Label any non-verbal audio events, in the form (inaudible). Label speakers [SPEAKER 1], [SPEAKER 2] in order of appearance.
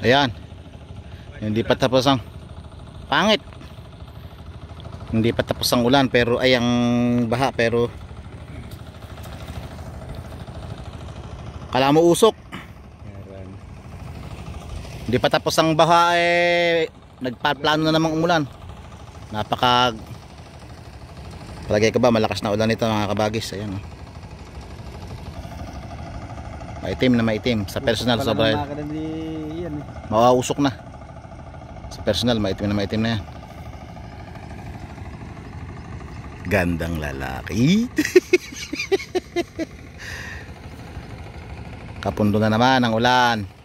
[SPEAKER 1] Ayan. Hindi pa tapos ang pangit. Hindi pa tapos ang ulan pero ay ang baha pero Kala mo usok. Hindi pa tapos ang baha eh nagpaplano na namang umulan. Napaka Palagay ko ba malakas na ulan nito mga kabagis. Ayan. oh. Maitim na maitim. Sa personal sobrang
[SPEAKER 2] yan eh.
[SPEAKER 1] Mawausok na. Sa personal, maitim na maitim na yan. Gandang lalaki. (laughs) Kapundo na naman ang ulan.